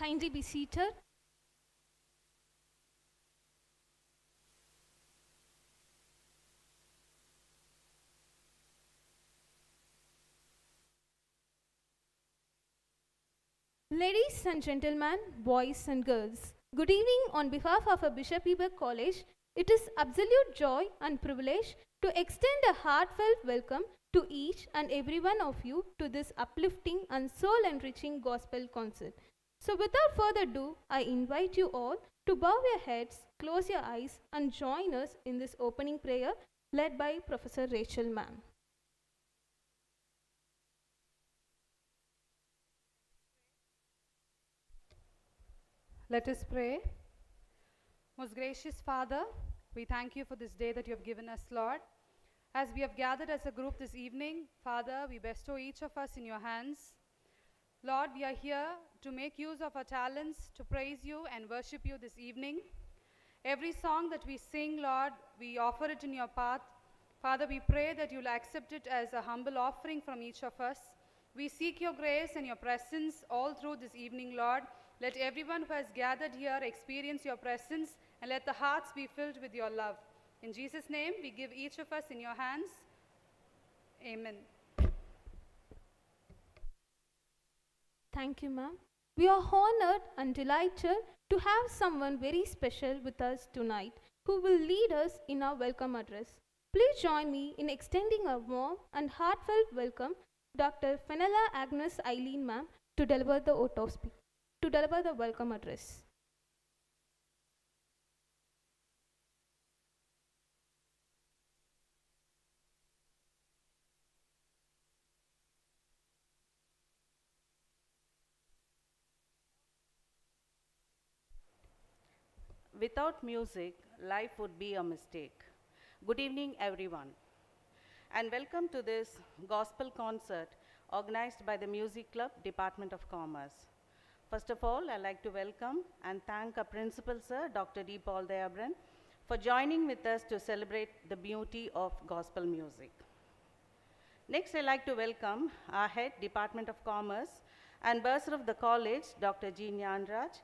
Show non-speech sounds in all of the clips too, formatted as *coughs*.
Kindly be seated. Ladies and gentlemen, boys and girls, good evening on behalf of a Bishop Heber College. It is absolute joy and privilege to extend a heartfelt welcome to each and every one of you to this uplifting and soul enriching gospel concert. So, without further ado, I invite you all to bow your heads, close your eyes, and join us in this opening prayer led by Professor Rachel Ma'am. Let us pray. Most gracious Father, we thank you for this day that you have given us, Lord. As we have gathered as a group this evening, Father, we bestow each of us in your hands. Lord, we are here to make use of our talents to praise you and worship you this evening. Every song that we sing, Lord, we offer it in your path. Father, we pray that you'll accept it as a humble offering from each of us. We seek your grace and your presence all through this evening, Lord. Let everyone who has gathered here experience your presence and let the hearts be filled with your love. In Jesus' name, we give each of us in your hands. Amen. Thank you, ma'am. We are honored and delighted to have someone very special with us tonight who will lead us in our welcome address. Please join me in extending a warm and heartfelt welcome Dr. Fenella Agnes Eileen ma'am to deliver the oath speech, to deliver the welcome address. Without music, life would be a mistake. Good evening, everyone, and welcome to this gospel concert organized by the Music Club, Department of Commerce. First of all, I'd like to welcome and thank our principal, sir, Dr. D. Paul Dhayabaran, for joining with us to celebrate the beauty of gospel music. Next, I'd like to welcome our head, Department of Commerce, and bursar of the college, Dr. G. Gnanaraj,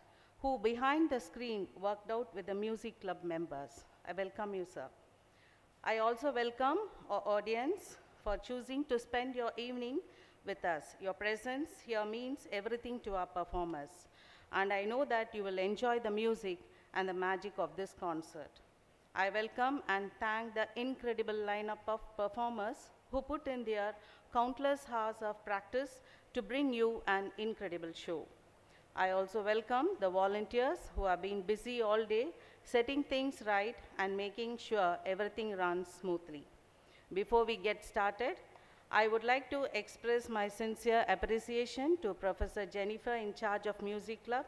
who behind the screen worked out with the music club members. I welcome you, sir. I also welcome our audience for choosing to spend your evening with us. Your presence here means everything to our performers. And I know that you will enjoy the music and the magic of this concert. I welcome and thank the incredible lineup of performers who put in their countless hours of practice to bring you an incredible show. I also welcome the volunteers who have been busy all day setting things right and making sure everything runs smoothly. Before we get started, I would like to express my sincere appreciation to Professor Jennifer in charge of Music Club,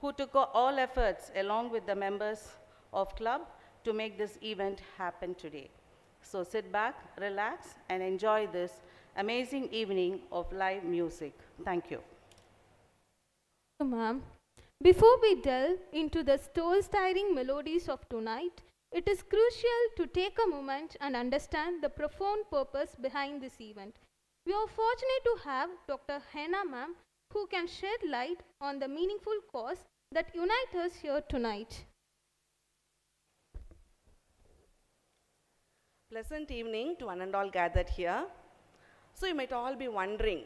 who took all efforts along with the members of club to make this event happen today. So sit back, relax, and enjoy this amazing evening of live music. Thank you. Ma'am. Before we delve into the soul-stirring melodies of tonight, it is crucial to take a moment and understand the profound purpose behind this event. We are fortunate to have Dr. Hannah ma'am who can shed light on the meaningful cause that unites us here tonight. Pleasant evening to one and all gathered here. So, you might all be wondering,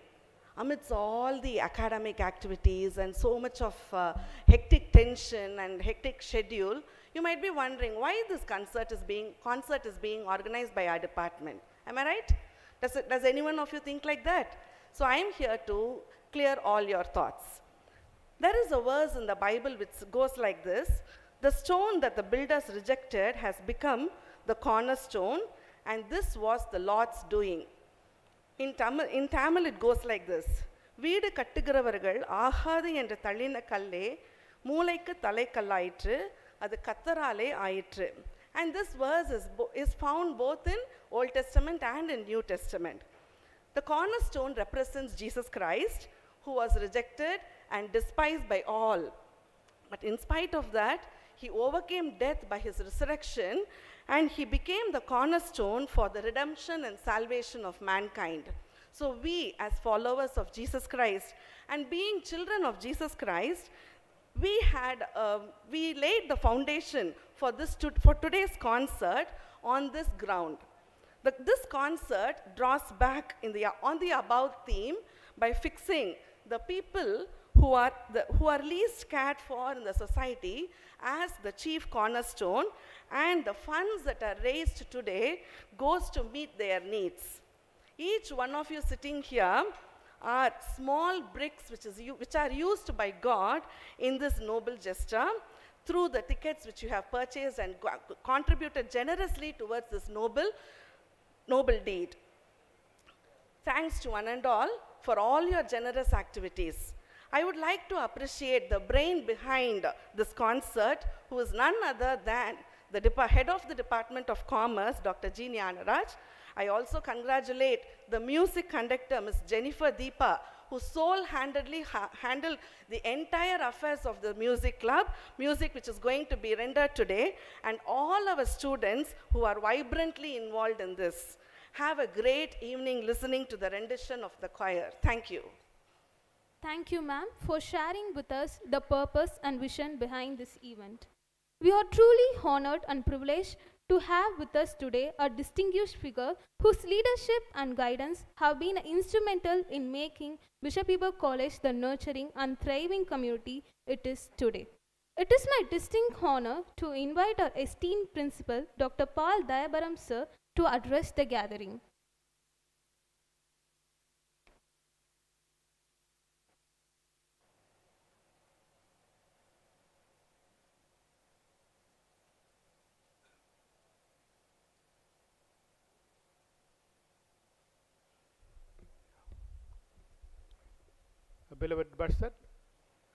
amidst all the academic activities and so much of uh, hectic tension and hectic schedule, you might be wondering why this concert is being, concert is being organized by our department. Am I right? Does, it, does anyone of you think like that? So, I am here to clear all your thoughts. There is a verse in the Bible which goes like this The stone that the builders rejected has become the cornerstone, and this was the Lord's doing. In Tamil, in Tamil it goes like this வீடு கட்டுகிறவர்கள் ஆகாது என்று தள்ளின கல்லே மூளைக்கு தலைக்கல்லாயிற்று அது கத்தராலே ஆயிற்று and this verse is, bo- is found both in Old Testament and in New Testament. The cornerstone represents Jesus Christ, who was rejected and despised by all. But in spite of that, he overcame death by his resurrection and he became the cornerstone for the redemption and salvation of mankind. So, we, as followers of Jesus Christ and being children of Jesus Christ, we had, um, we laid the foundation for, this to, for today's concert on this ground. The, this concert draws back in the, on the above theme by fixing the people who are, the, who are least cared for in the society as the chief cornerstone and the funds that are raised today goes to meet their needs. Each one of you sitting here are small bricks which, is, which are used by God in this noble gesture through the tickets which you have purchased and contributed generously towards this noble, noble deed. Thanks to one and all for all your generous activities. I would like to appreciate the brain behind this concert, who is none other than the head of the Department of Commerce, Dr. G. Gnanaraj. I also congratulate the music conductor, Ms. Jennifer Deepa, who sole-handedly ha- handled the entire affairs of the music club, music which is going to be rendered today, and all our students who are vibrantly involved in this. Have a great evening listening to the rendition of the choir. Thank you. Thank you, ma'am, for sharing with us the purpose and vision behind this event. We are truly honored and privileged to have with us today a distinguished figure whose leadership and guidance have been instrumental in making Bishop Heber College the nurturing and thriving community it is today. It is my distinct honor to invite our esteemed principal, Dr. Paul Dhayabaran sir, to address the gathering. beloved Batsat,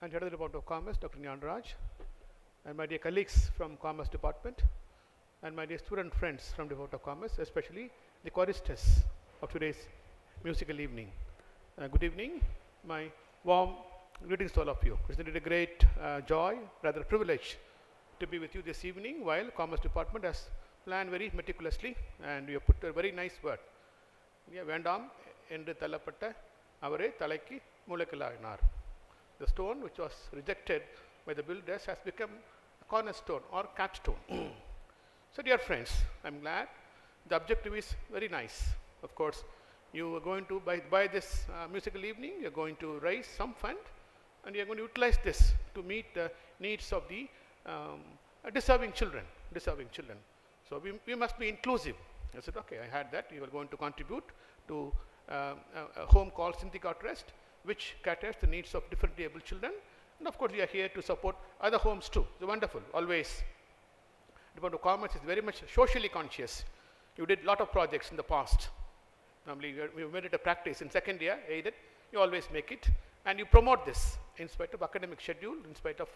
and Head of the Department of Commerce, Dr. Gnanaraj, and my dear colleagues from Commerce Department, and my dear student friends from Department of Commerce, especially the choristers of today's musical evening. Uh, good evening. My warm greetings to all of you. It's indeed a great uh, joy, rather a privilege, to be with you this evening while Commerce Department has planned very meticulously and we have put a very nice word. வேண்டாம் என்று our அவரே தலைக்கு molecular The stone which was rejected by the builders has become a cornerstone or capstone. *clears throat* so dear friends, I'm glad the objective is very nice. Of course, you are going to, by, by this uh, musical evening, you're going to raise some fund and you're going to utilize this to meet the needs of the um, deserving children, deserving children. So we, we must be inclusive. I said, okay, I had that. You are going to contribute to uh, uh, home called Synthetic which caters the needs of differently able children. And of course, we are here to support other homes too. It's wonderful, always. Department of Commerce is very much socially conscious. You did a lot of projects in the past. Normally, you- made it a practice in second year, aided, you always make it, and you promote this in spite of academic schedule, in spite of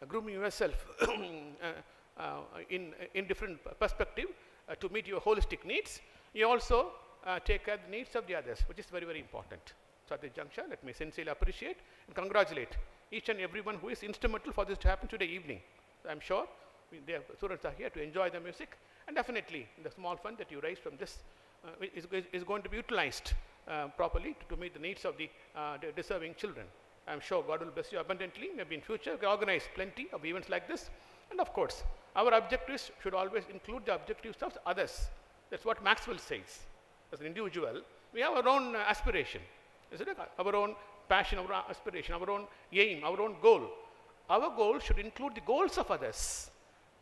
uh, grooming yourself *coughs* uh, uh, in, in different perspective uh, to meet your holistic needs. You also uh, take care of the needs of the others, which is very, very important. So at this juncture, let me sincerely appreciate and congratulate each and everyone who is instrumental for this to happen today evening. I'm sure the students are here to enjoy the music, and definitely the small fund that you raise from this uh, is, is- going to be utilized uh, properly to, to meet the needs of the uh, deserving children. I'm sure God will bless you abundantly. Maybe in future, we can organize plenty of events like this. And of course, our objectives should always include the objectives of others. That's what Maxwell says. As an individual, we have our own uh, aspiration. Isn't it? Our own passion, our own aspiration, our own aim, our own goal. Our goal should include the goals of others.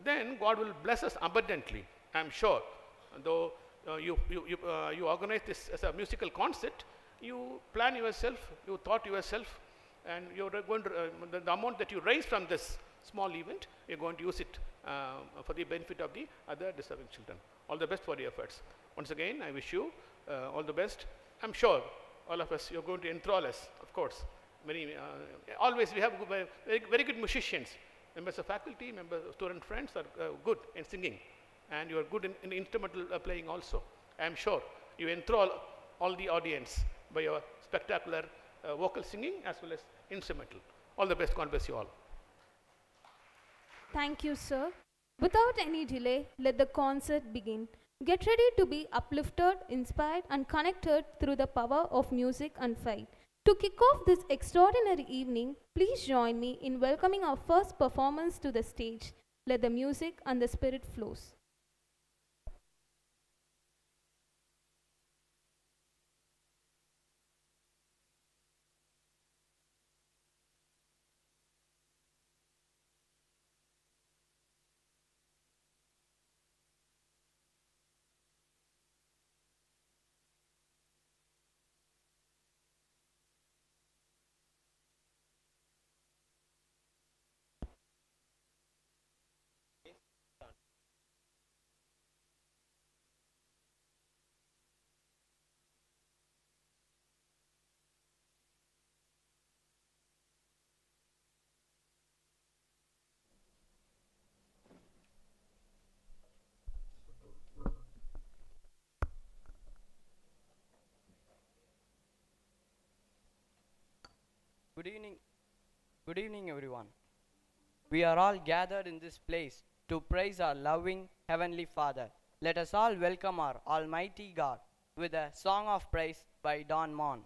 Then God will bless us abundantly, I'm sure. Though uh, you, you, you, uh, you organize this as a musical concert, you plan yourself, you thought yourself, and you're going to, uh, the, the amount that you raise from this small event, you're going to use it uh, for the benefit of the other deserving children. All the best for your efforts. Once again, I wish you uh, all the best. I'm sure all of us, you're going to enthrall us, of course. Many, uh, always we have very, very good musicians. Members of faculty, members, student friends are uh, good in singing. And you are good in, in instrumental uh, playing also. I'm sure you enthrall all the audience by your spectacular uh, vocal singing as well as instrumental. All the best. God bless you all. Thank you, sir. Without any delay, let the concert begin. Get ready to be uplifted, inspired, and connected through the power of music and faith. To kick off this extraordinary evening, please join me in welcoming our first performance to the stage. Let the music and the spirit flows. Good evening. Good evening, everyone. We are all gathered in this place to praise our loving Heavenly Father. Let us all welcome our Almighty God with a song of praise by Don Mon.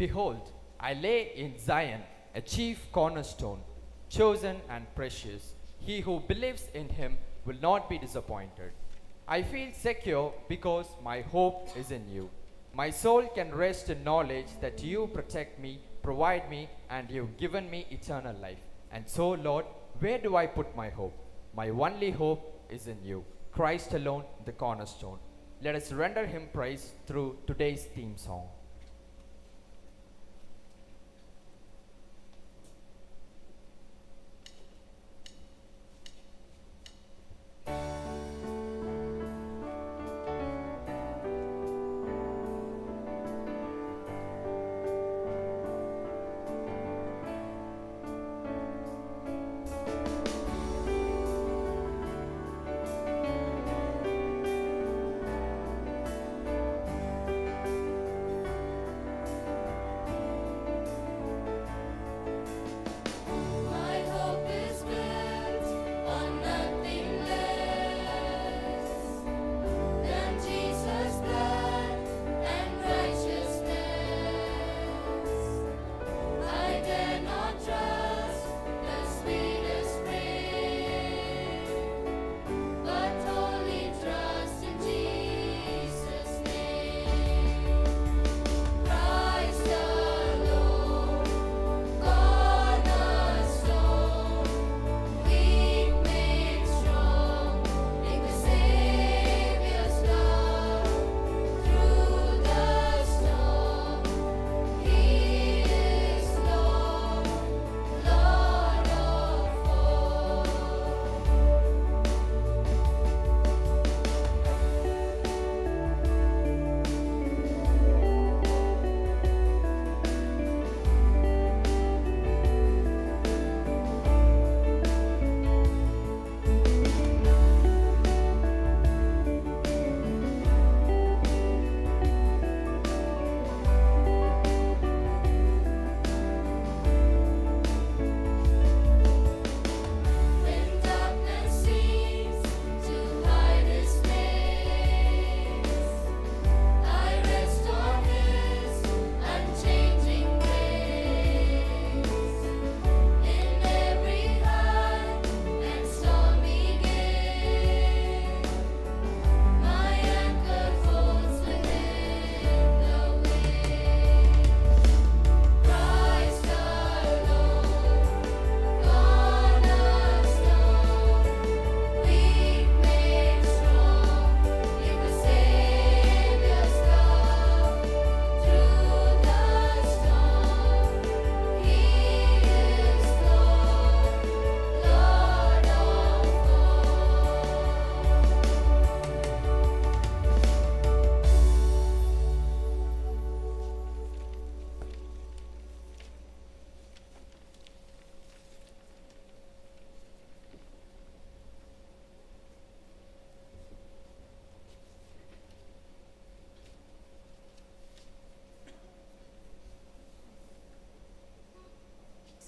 Behold, I lay in Zion a chief cornerstone, chosen and precious. He who believes in him will not be disappointed. I feel secure because my hope is in you. My soul can rest in knowledge that you protect me, provide me, and you've given me eternal life. And so, Lord, where do I put my hope? My only hope is in you, Christ alone, the cornerstone. Let us render him praise through today's theme song.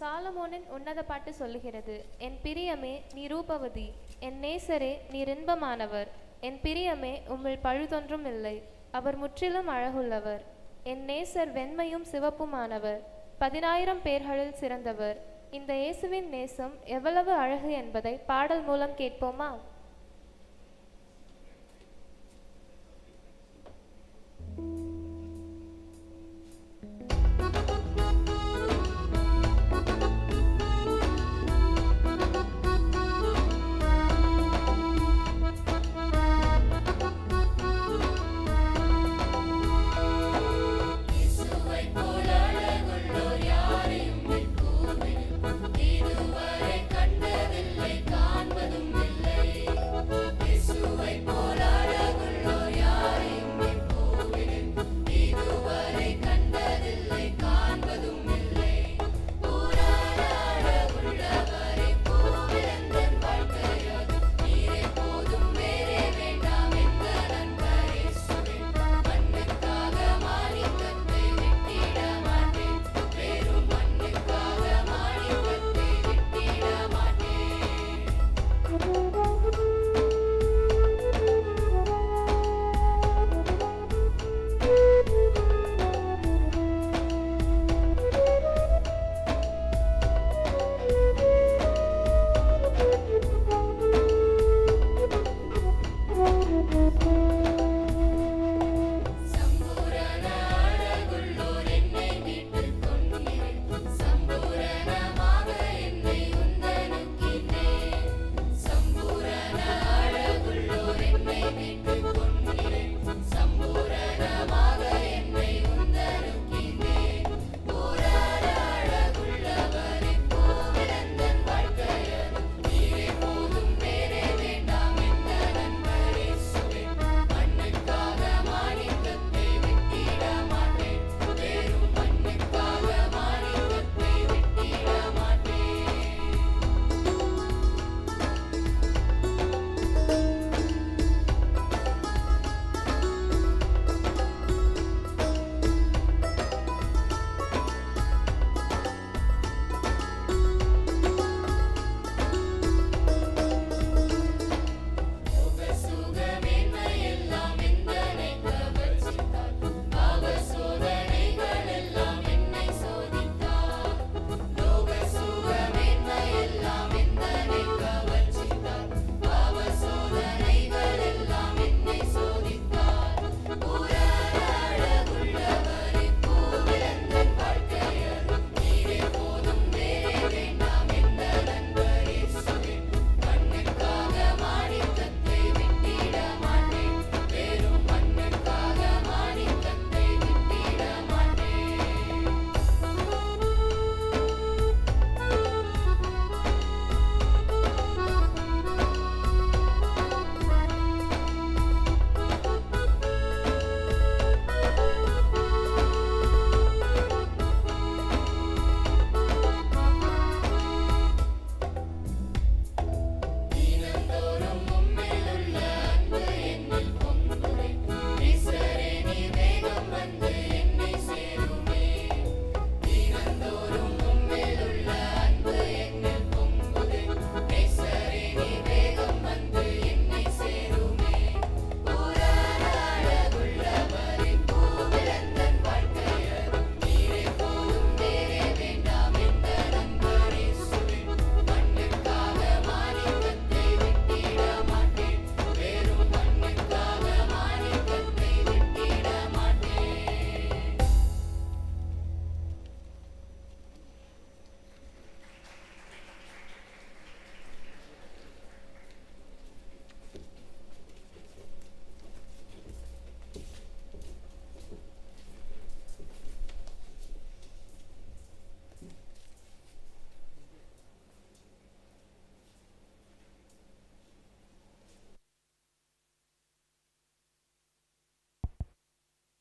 சாலமோனின் உன்னத பாட்டு சொல்லுகிறது. என் பிரியமே நீ ரூபவதி. என் நேசரே நீர் இன்பமானவர். என் பிரியமே உம்மில் பழுதொன்றும் இல்லை. அவர் முற்றிலும் அழகுள்ளவர். என் நேசர் வெண்மையும் சிவப்புமானவர். பதினாயிரம் பேர்களில் சிறந்தவர். இந்த இயேசுவின் நேசம் எவ்வளவு அழகு என்பதை பாடல் மூலம் கேட்போமா?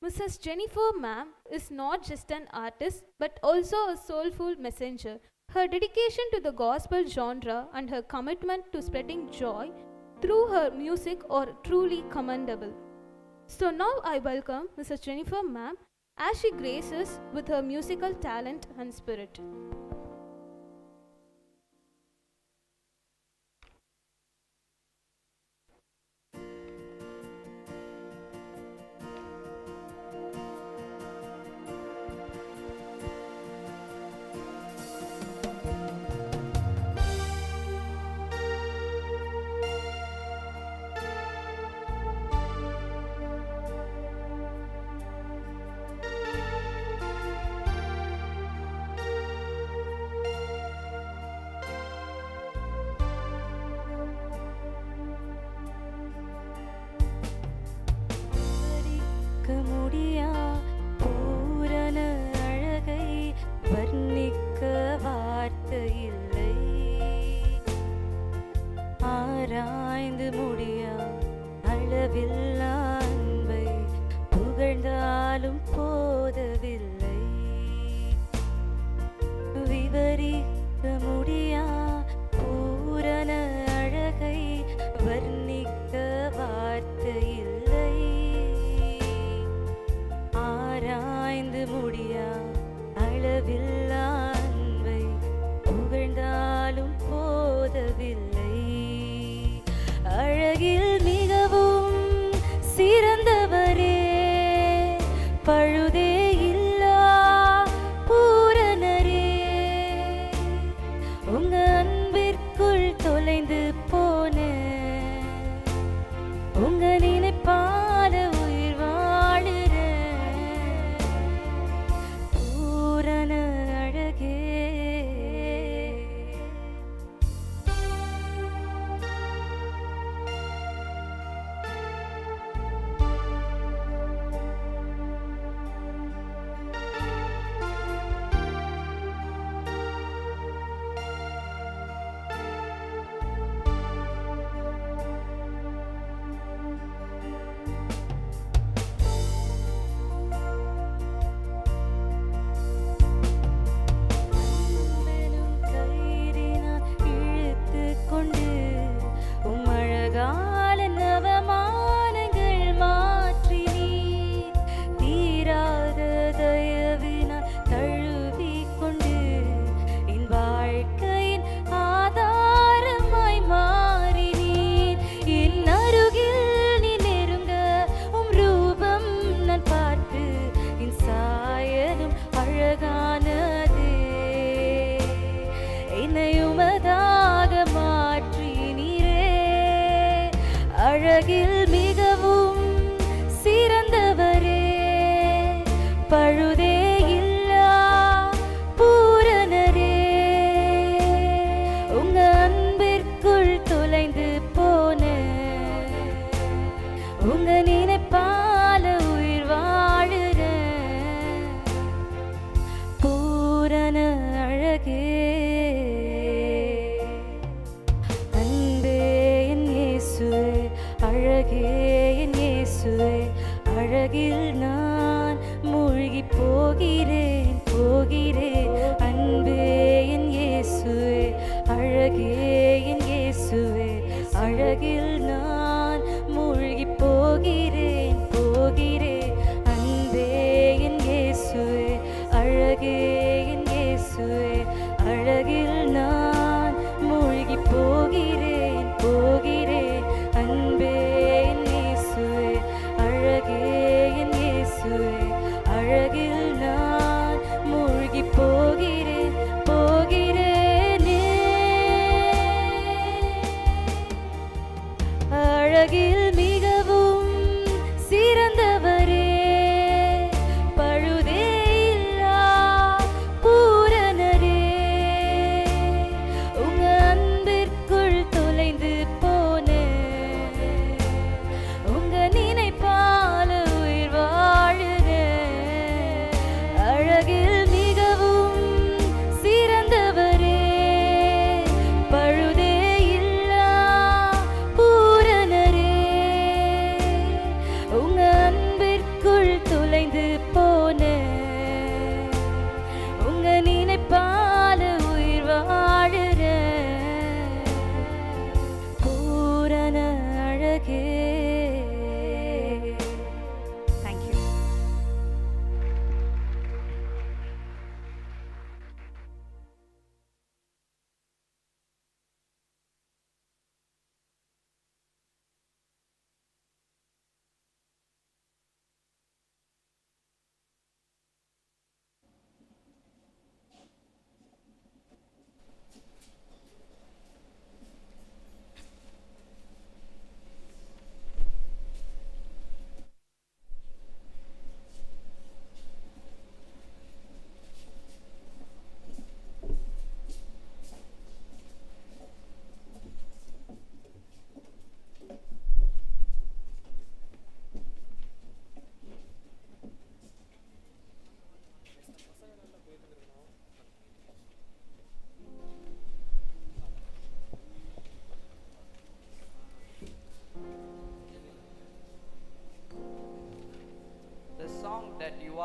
Mrs. Jennifer Ma'am is not just an artist but also a soulful messenger. Her dedication to the gospel genre and her commitment to spreading joy through her music are truly commendable. So now I welcome Mrs. Jennifer Ma'am as she graces with her musical talent and spirit.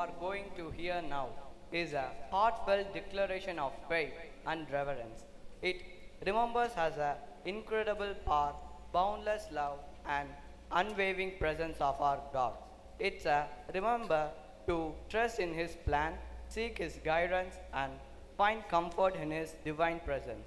are going to hear now is a heartfelt declaration of faith and reverence. It remembers as an incredible power, boundless love, and unwavering presence of our God. It's a remember to trust in His plan, seek His guidance, and find comfort in His divine presence.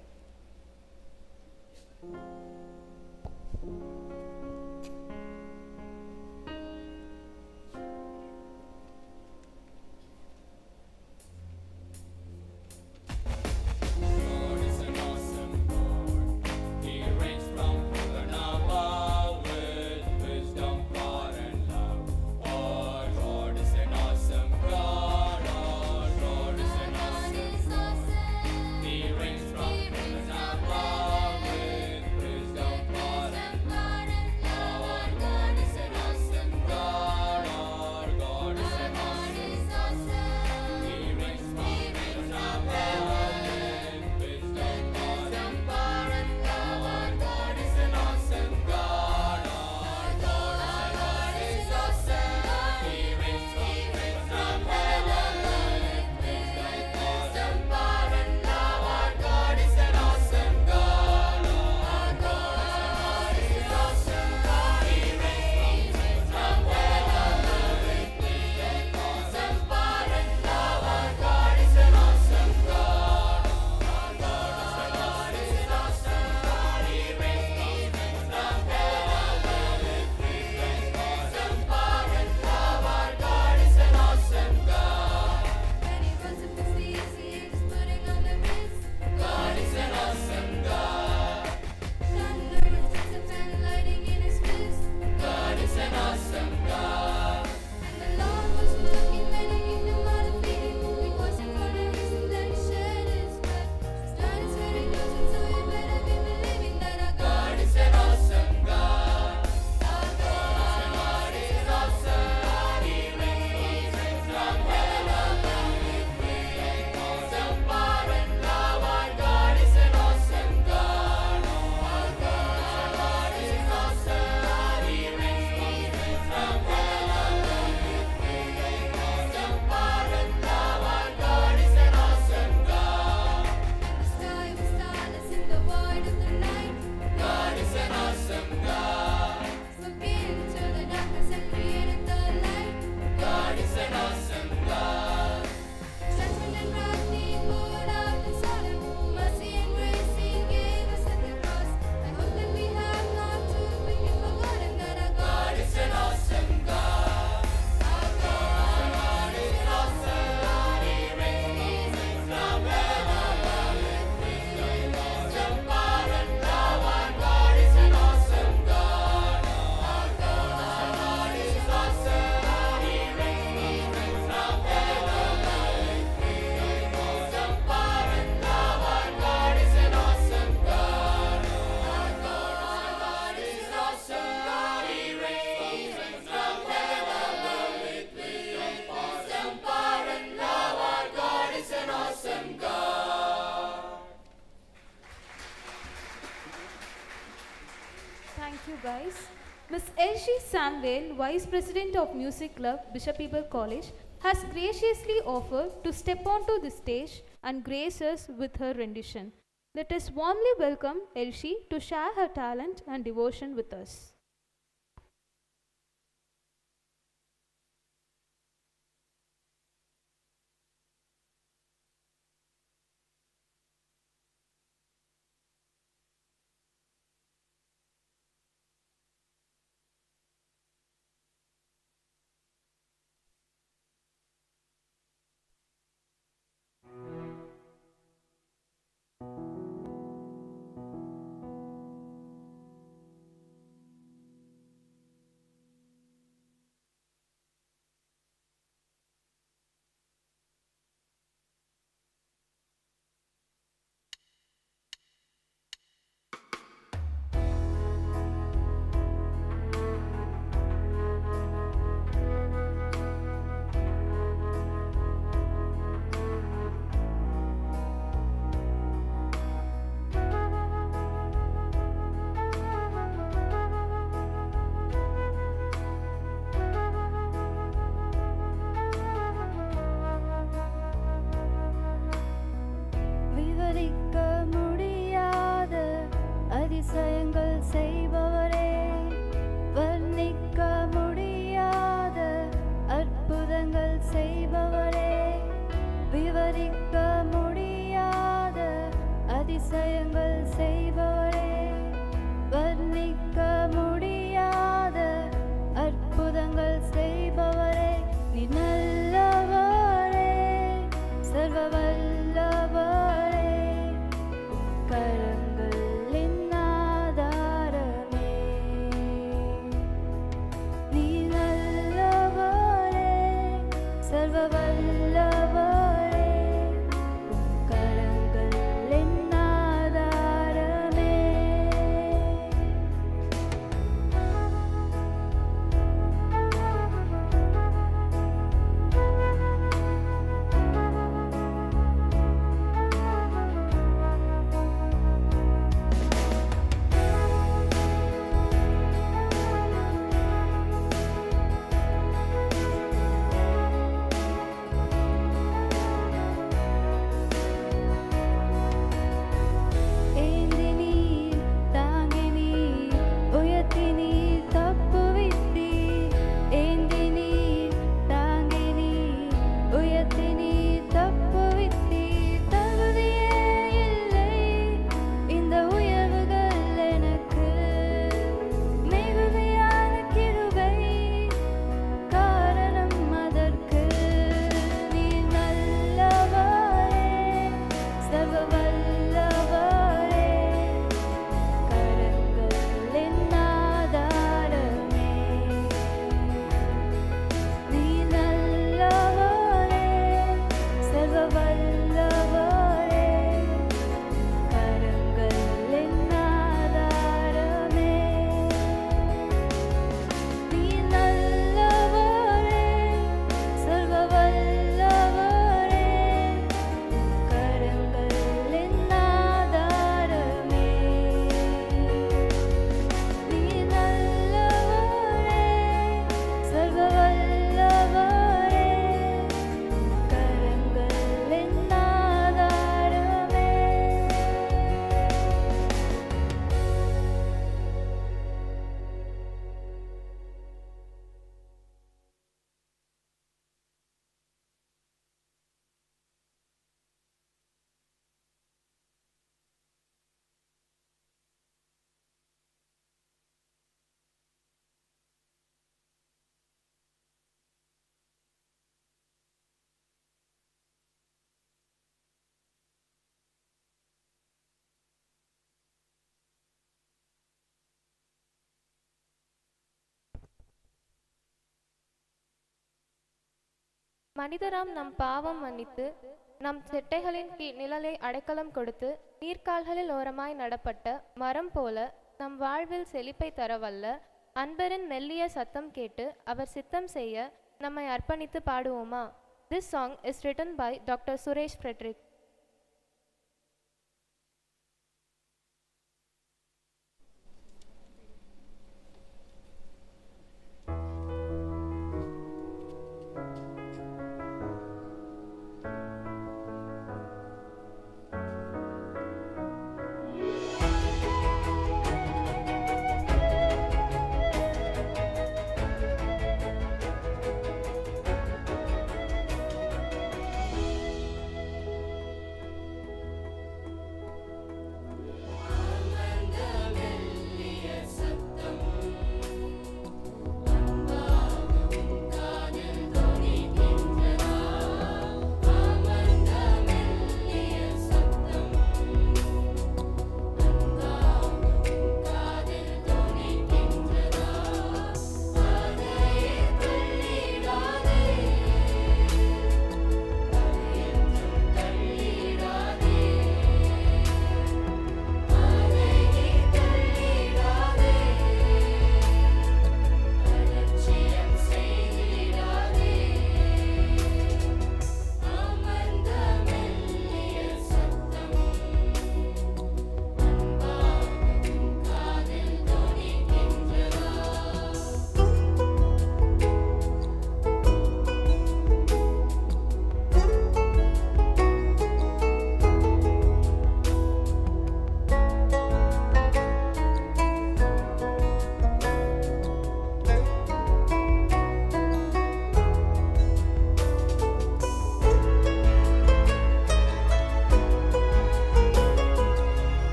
you guys. Ms. Elsie Samuel, Vice President of Music Club, Bishop Heber College, has graciously offered to step onto the stage and grace us with her rendition. Let us warmly welcome Elsie to share her talent and devotion with us. மனிதராம் நம் பாவம் மன்னித்து நம் செட்டைகளின் கீழ் நிழலை அடைக்கலம் கொடுத்து நீர்க்கால்களில் ஓரமாய் நடப்பட்ட மரம் போல நம் வாழ்வில் செழிப்பை தரவல்ல அன்பரின் மெல்லிய சத்தம் கேட்டு அவர் சித்தம் செய்ய நம்மை அர்ப்பணித்து பாடுவோமா? This song is written by doctor Suresh Frederick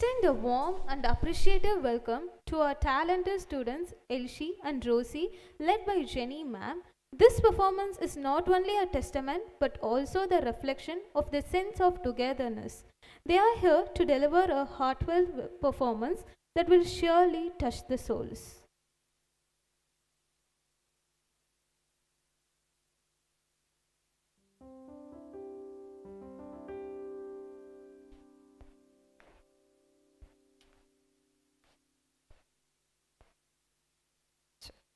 extend a warm and appreciative welcome to our talented students Elsie and Rosie led by Jenny ma'am. This performance is not only a testament but also the reflection of the sense of togetherness. They are here to deliver a heartfelt performance that will surely touch the souls.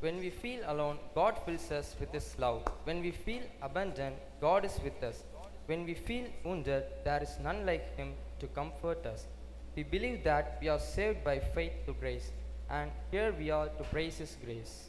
When we feel alone, God fills us with His love. When we feel abandoned, God is with us. When we feel wounded, there is none like Him to comfort us. We believe that we are saved by faith through grace, and here we are to praise His grace.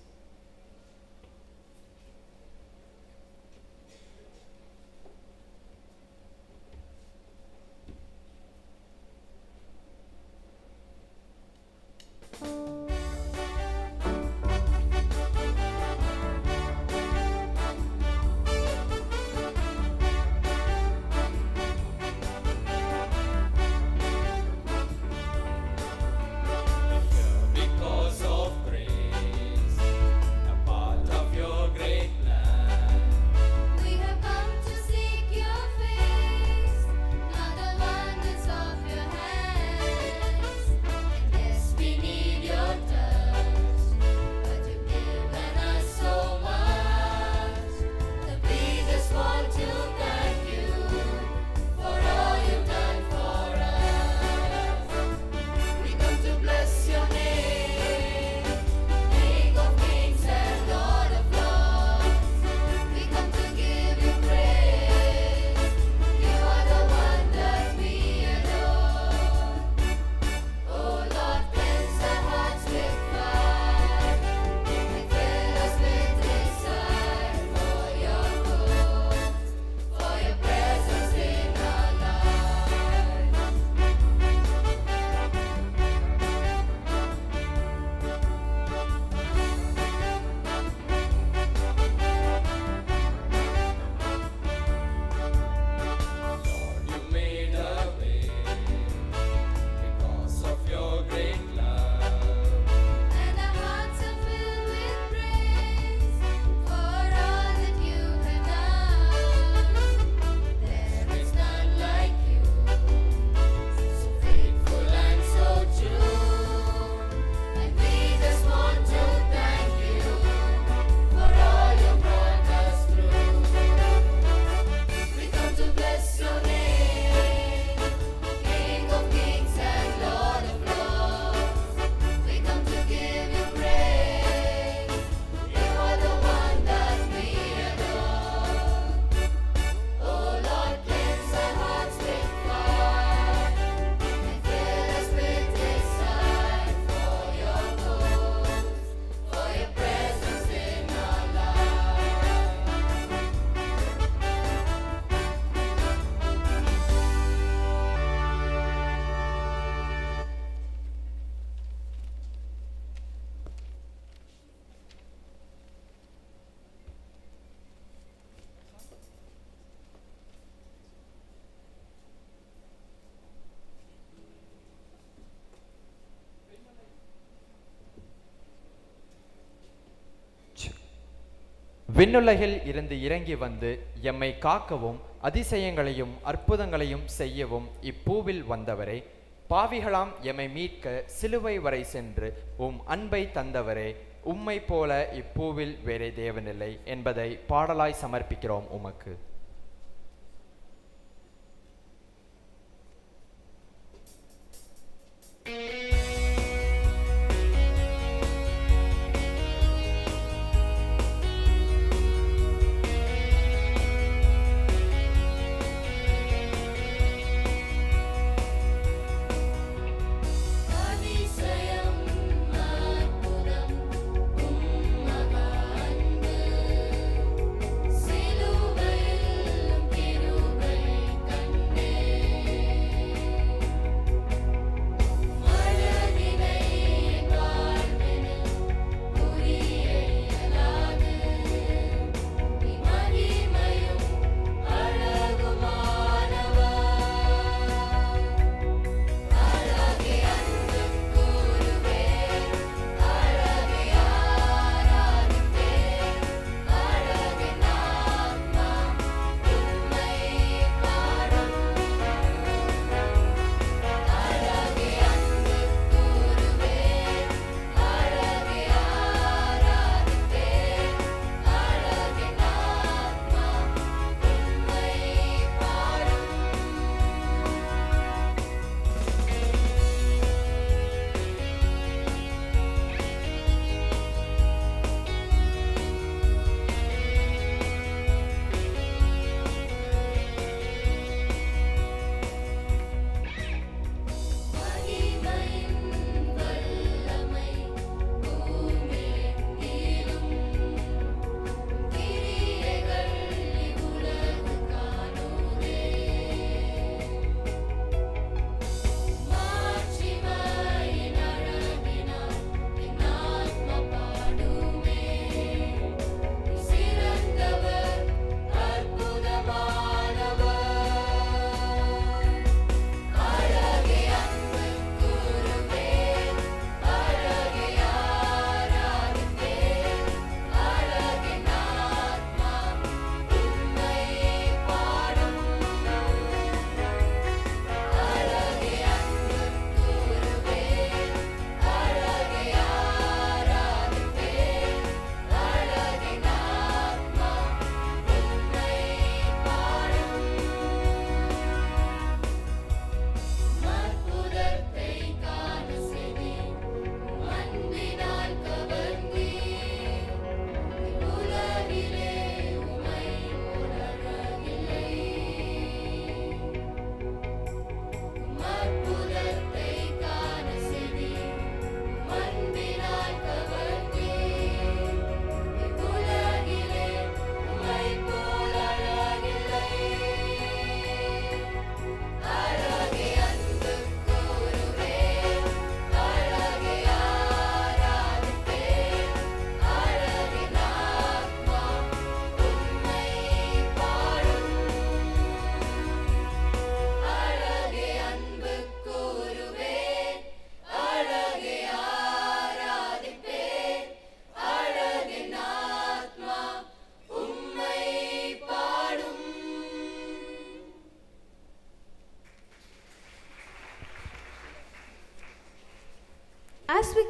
விண்ணுலகில் இருந்து இறங்கி வந்து எம்மை காக்கவும் அதிசயங்களையும் அற்புதங்களையும் செய்யவும் இப்பூவில் வந்தவரே. பாவிகளாம் எம்மை மீட்க சிலுவை வரை சென்று உம் அன்பை தந்தவரே. உம்மை போல இப்பூவில் வேறே தேவனில்லை என்பதை பாடலாய் சமர்ப்பிக்கிறோம் உமக்கு.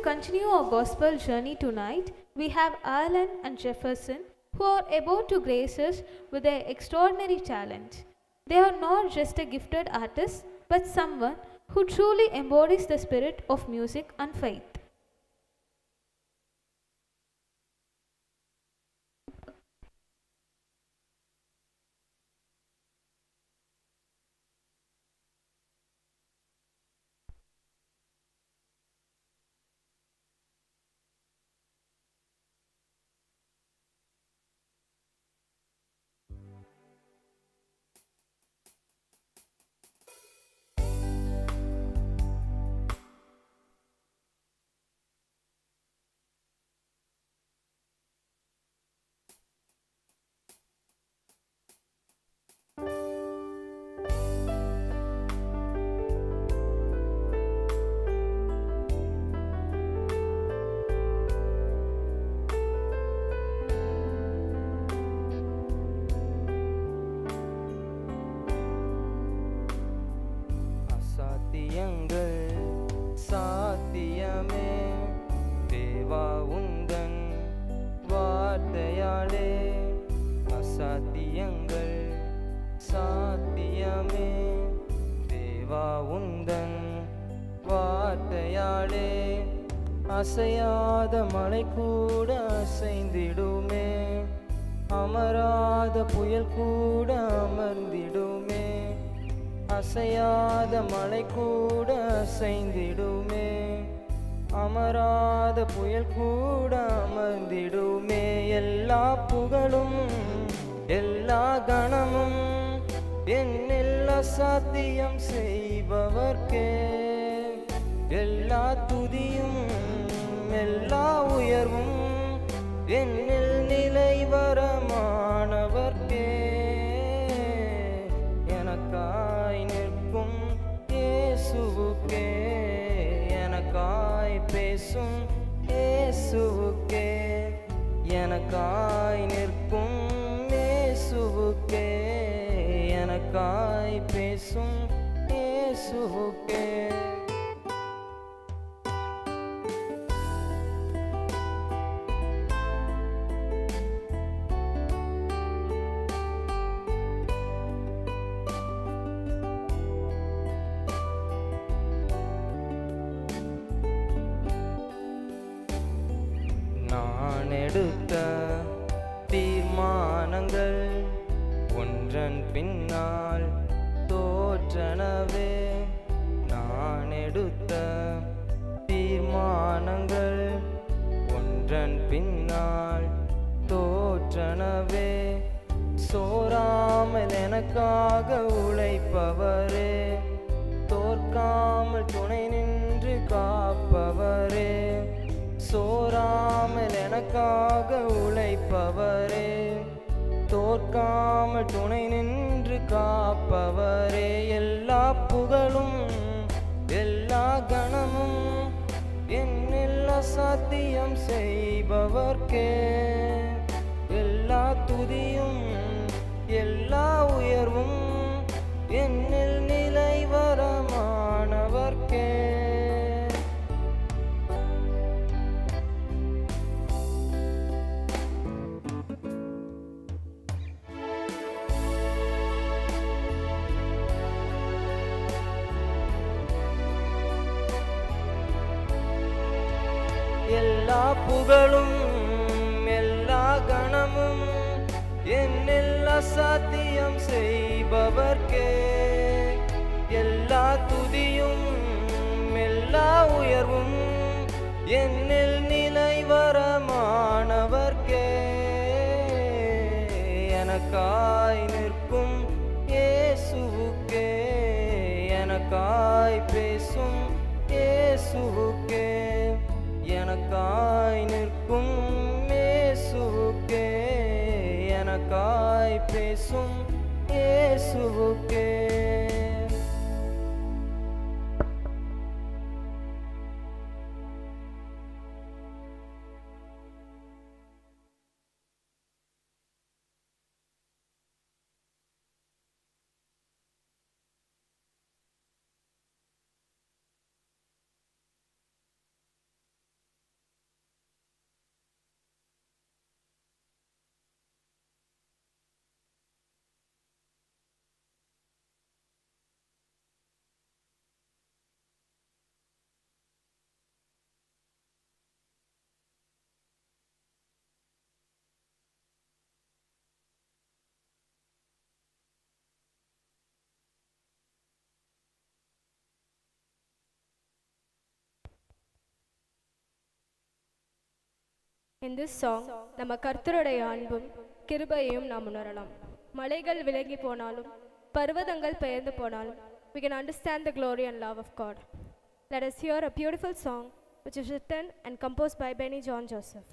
Continue our gospel journey tonight, we have Alan and Jefferson who are about to grace us with their extraordinary talent. They are not just a gifted artist, but someone who truly embodies the spirit of music and faith. புயல் கூட அமர்ந்திடுமே அசையாத மலை கூட அசைந்திடுமே. அமராத புயல் கூட அமர்ந்திடுமே எல்லா புகழும் எல்லா கணமும் என்னெல்ல சாத்தியம் செய்பவர்க்கே. எல்லா துதியும் எல்லா உயர்வும் என்னில் நிலை வரம் ஏசும் ஏசுவுக்கே எனக்காய் நிற்கும் ஏசுவுக்கே எனக்காய் பேசும் ஏசுவுக்கே In this song, நம்ம கர்த்தருடைய அன்பும் கிருபையையும் நாம் உணரலாம் மலைகள் விலகி போனாலும் பர்வதங்கள் பெயர்ந்து போனாலும் we can understand the glory and love of God. Let us hear a beautiful song which is written and composed by Benny John Joseph.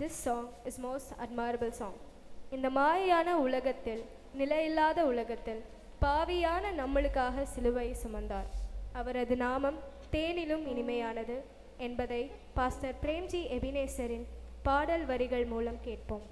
This song is most admirable song இந்த மாயான உலகத்தில் நிலையில்லாத உலகத்தில் பாவியான நம்மளுக்காக சிலுவை சுமந்தார். அவரது நாமம் தேனிலும் இனிமையானது என்பதை பாஸ்டர் பிரேம்ஜி எபினேசரின் பாடல் வரிகள் மூலம் கேட்போம்.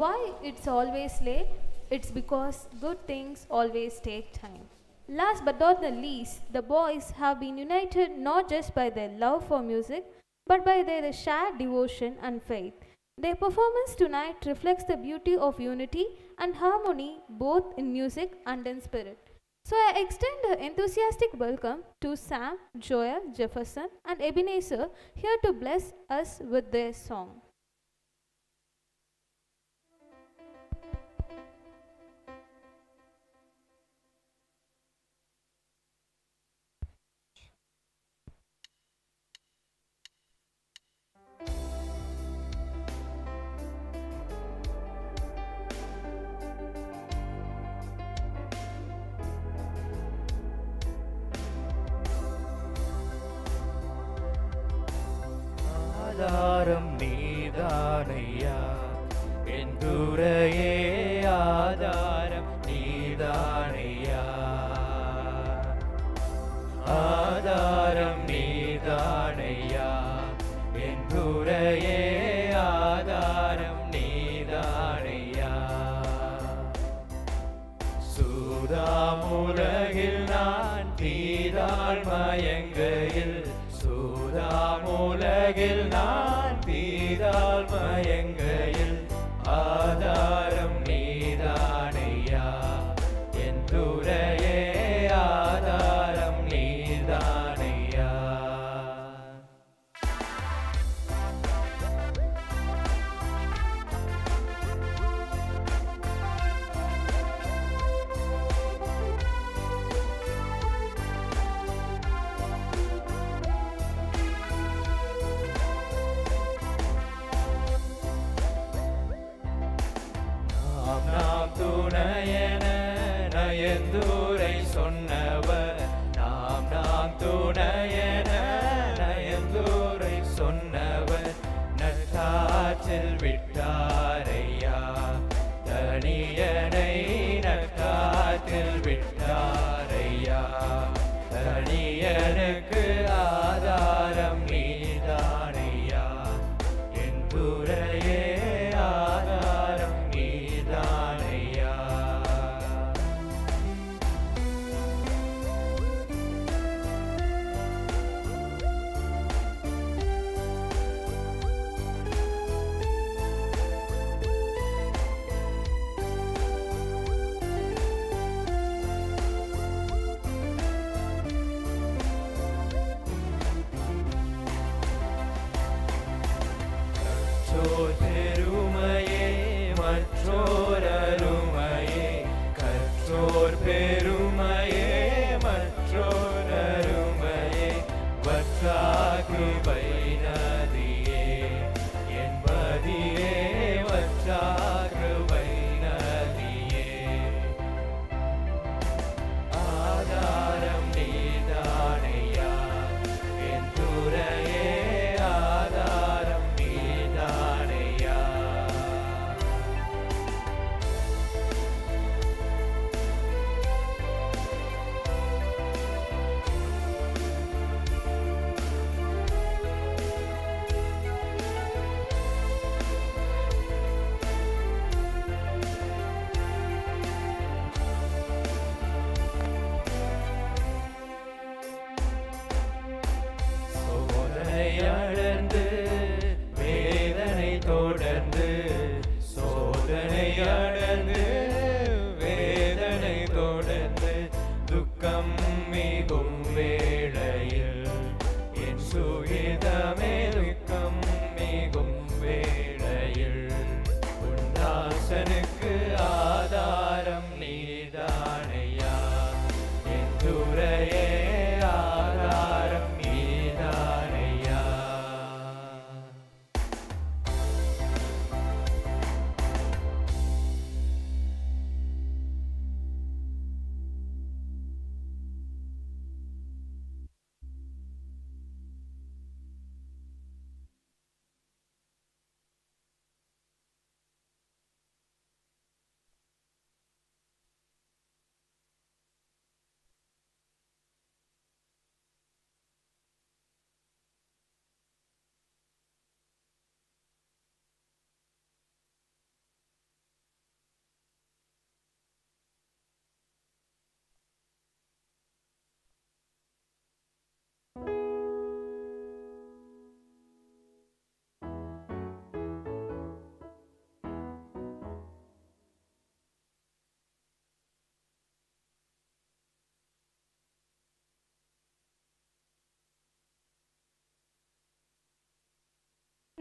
Why it's always late? It's because good things always take time. Last but not the least, the boys have been united not just by their love for music, but by their shared devotion and faith. Their performance tonight reflects the beauty of unity and harmony both in music and in spirit. So I extend an enthusiastic welcome to Sam, Joel, Jefferson, and Ebenezer here to bless us with their song. ஆதாரம் நீதானையா? என் துறையே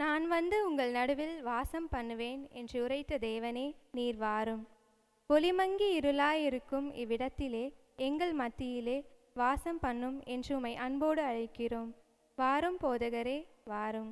நான் வந்து உங்கள் நடுவில் வாசம் பண்ணுவேன் என்று உரைத்த தேவனே நீர் வாரும். ஒளிமங்கி இருளாயிருக்கும் இவ்விடத்திலே எங்கள் மத்தியிலே வாசம் பண்ணும் என்று உமை அன்போடு அழைக்கிறோம். வாரும் போதகரே வாரும்.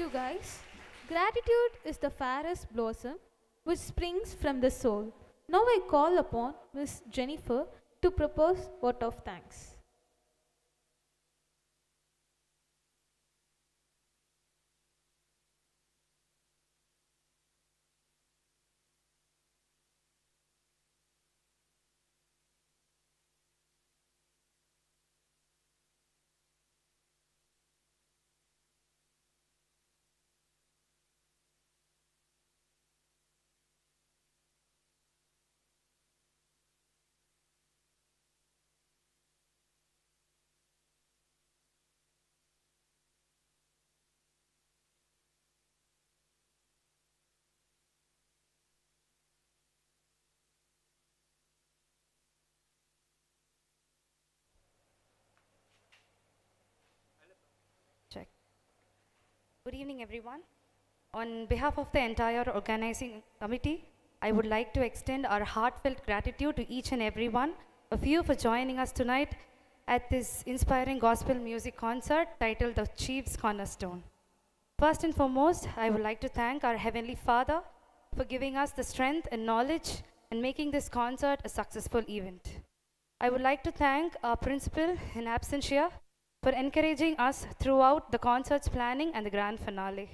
You, guys. Gratitude is the fairest blossom which springs from the soul. Now I call upon Miss Jennifer to propose vote of thanks. Good evening, everyone. On behalf of the entire organizing committee, I would like to extend our heartfelt gratitude to each and every one of you for joining us tonight at this inspiring gospel music concert titled The Chief's Cornerstone. First and foremost, I would like to thank our Heavenly Father for giving us the strength and knowledge and making this concert a successful event. I would like to thank our principal in absentia for encouraging us throughout the concert's planning and the grand finale.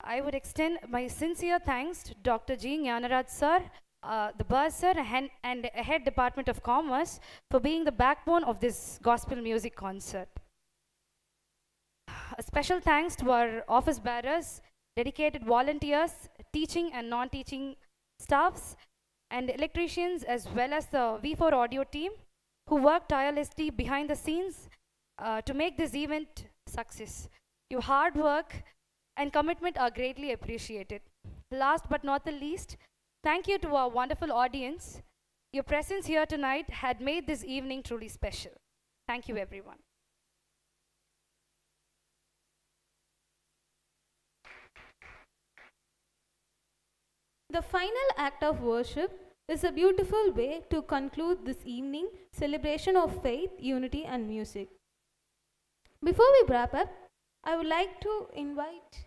I would extend my sincere thanks to Dr. G. Gnanaraj sir, uh, the bursar and, and head department of commerce for being the backbone of this gospel music concert. A special thanks to our office bearers, dedicated volunteers, teaching and non-teaching staffs, and electricians as well as the V4 audio team who worked tirelessly behind the scenes uh, to make this event success. Your hard work and commitment are greatly appreciated. Last but not the least, thank you to our wonderful audience. Your presence here tonight had made this evening truly special. Thank you, everyone. The final act of worship is a beautiful way to conclude this evening celebration of faith, unity, and music. Before we wrap up, I would like to invite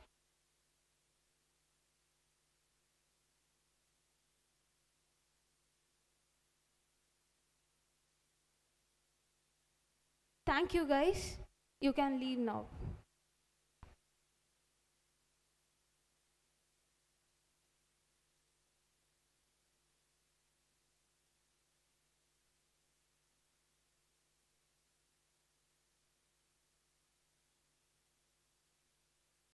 Thank you guys. You can leave now.